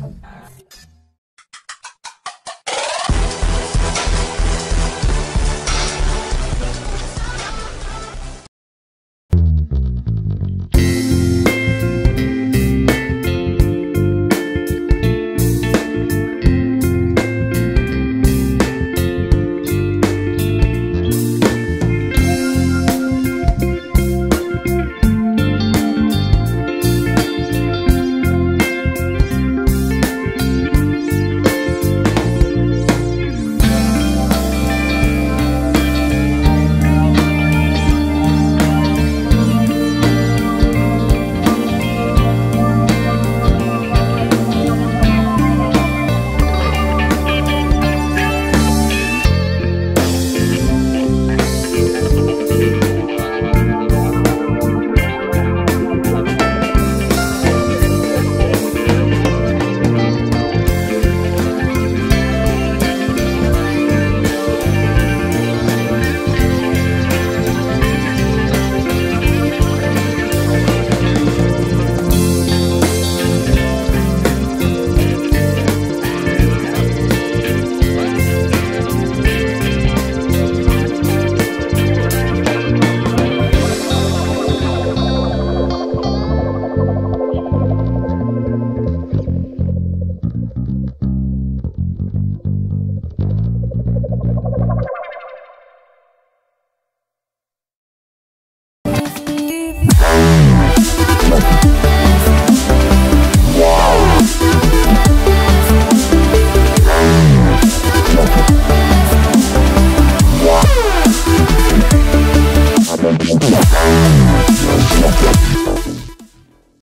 Thanks.